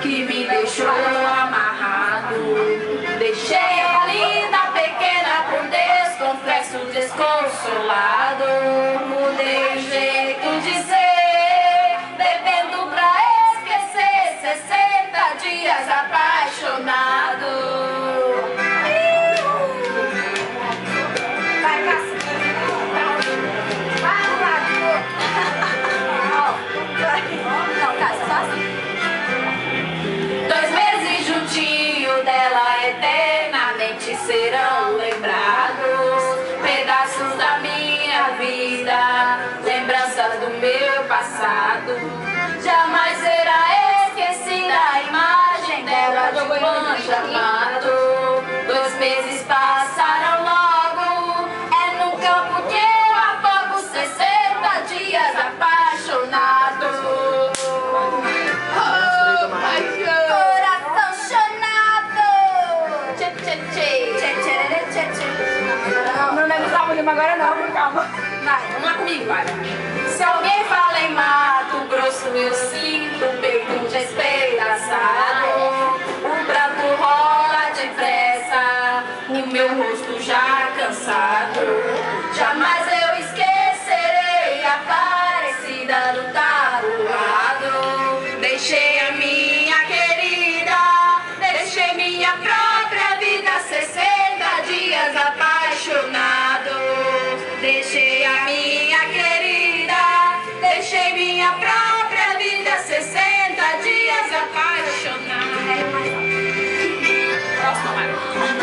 que me deixou amarrado. Deixei a linda pequena com desconfesso desconsolado. Dela eternamente serão lembrados. Pedaços da minha vida, lembranças do meu passado. Jamais será esquecida a imagem dela de um amado. Dois meses passaram agora não, calma. Vai, vamos lá comigo, vai. Se alguém fala em Mato Grosso, eu sinto Deixei a minha querida, deixei minha própria vida, 60 dias bom, vai.